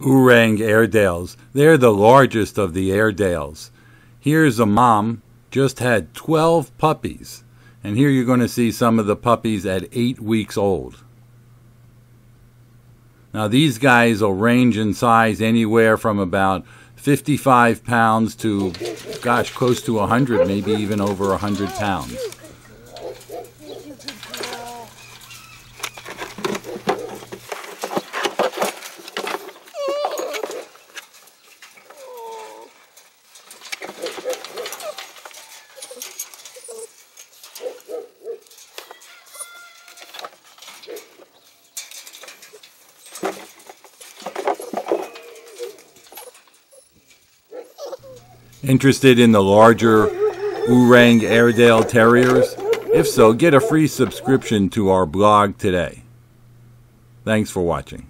Oorang Airedales. They're the largest of the Airedales. Here's a mom, just had 12 puppies. And here you're going to see some of the puppies at 8 weeks old. Now these guys will range in size anywhere from about 55 pounds to, gosh, close to 100, maybe even over 100 pounds. Interested in the larger Oorang Airedale Terriers? If so, get a free subscription to our blog today. Thanks for watching.